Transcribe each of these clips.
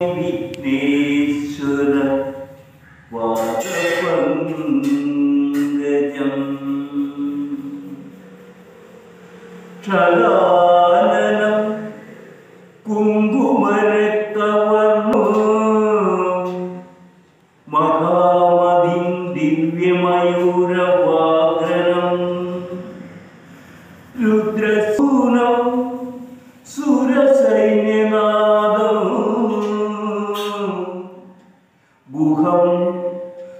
വിഘ്നേശ്വര വാദപങ്കജം ക്ഷലാനനം കുങ്കുമരക്തവർണോ മഹാമതിം ദിവ്യമയൂരവാഹനം രുദ്രസൂനം സുരസൈന്യനാദം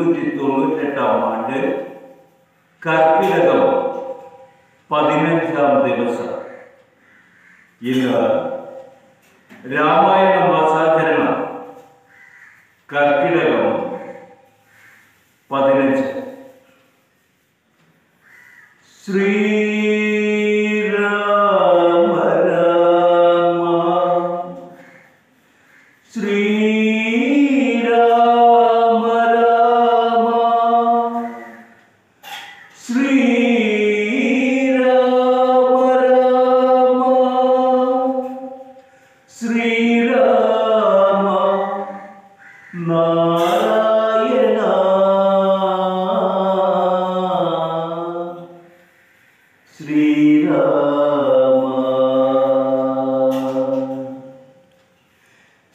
ഒരുന്നൂറ്റി തൊണ്ണൂറ്റെട്ടാം ആണ്ട് കർക്കിടകം പതിനഞ്ചാം ദിവസം. ഇന്ന് രാമായണ മാസാചരണം കർക്കിടകം പതിനഞ്ച്. ശ്രീരാമ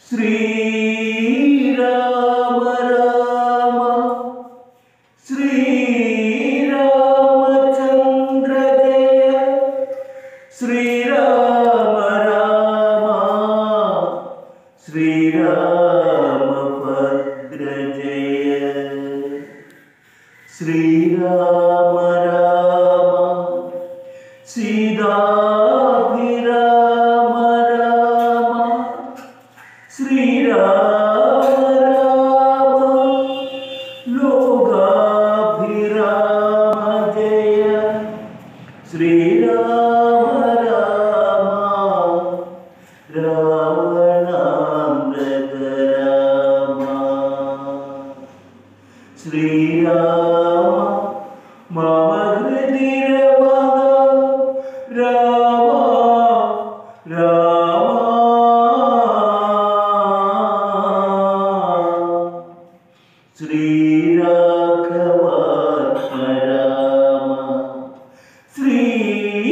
श्री राम। श्रीरामचन्द्र जय श्रीराम राम। ശ്രീരാഘവാത്മ രാമ ശ്രീരാമ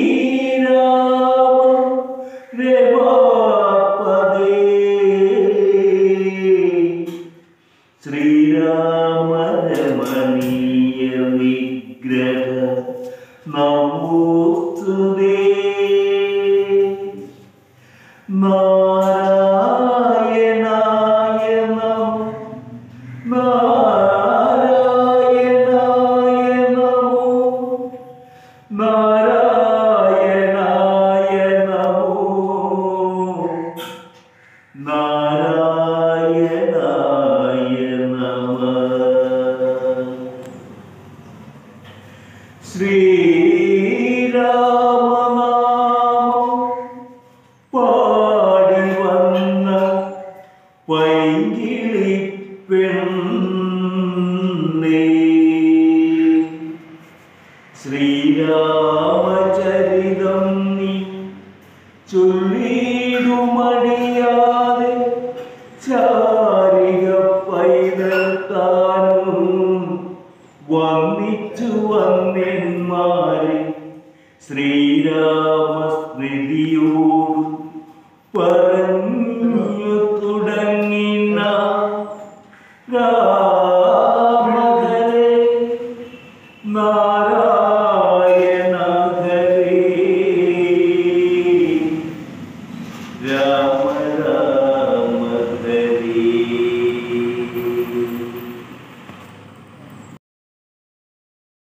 ശ്രീരാമനാമം പാടി വന്ന പൈകിളി പെണ്ണേ. ശ്രീരാമചരിതം നീ ചൊല്ലിടുമടിയാതെ ചാരിക പൗരന്മാരെ ശ്രീരാമസ്മൃതിയോടും പറഞ്ഞു തുടങ്ങി രാമകരെ നാരായണകരെ. രാമ രാമ